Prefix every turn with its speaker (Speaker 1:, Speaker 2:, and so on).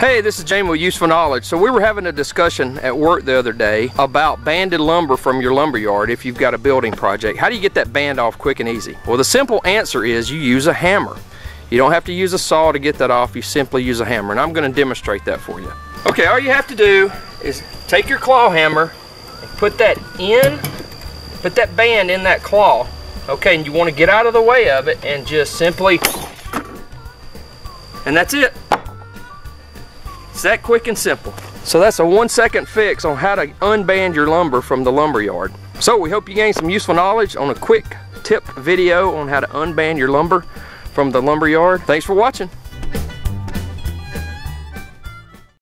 Speaker 1: Hey, this is Jamie with Useful Knowledge. So we were having a discussion at work the other day about banded lumber from your lumber yard if you've got a building project. How do you get that band off quick and easy? Well, the simple answer is you use a hammer. You don't have to use a saw to get that off, you simply use a hammer, and I'm gonna demonstrate that for you. Okay, all you have to do is take your claw hammer and put that in, put that band in that claw, okay, and you wanna get out of the way of it and just simply, and that's it. It's that quick and simple. So that's a one second fix on how to unband your lumber from the lumber yard. So we hope you gained some useful knowledge on a quick tip video on how to unband your lumber from the lumber yard. Thanks for watching.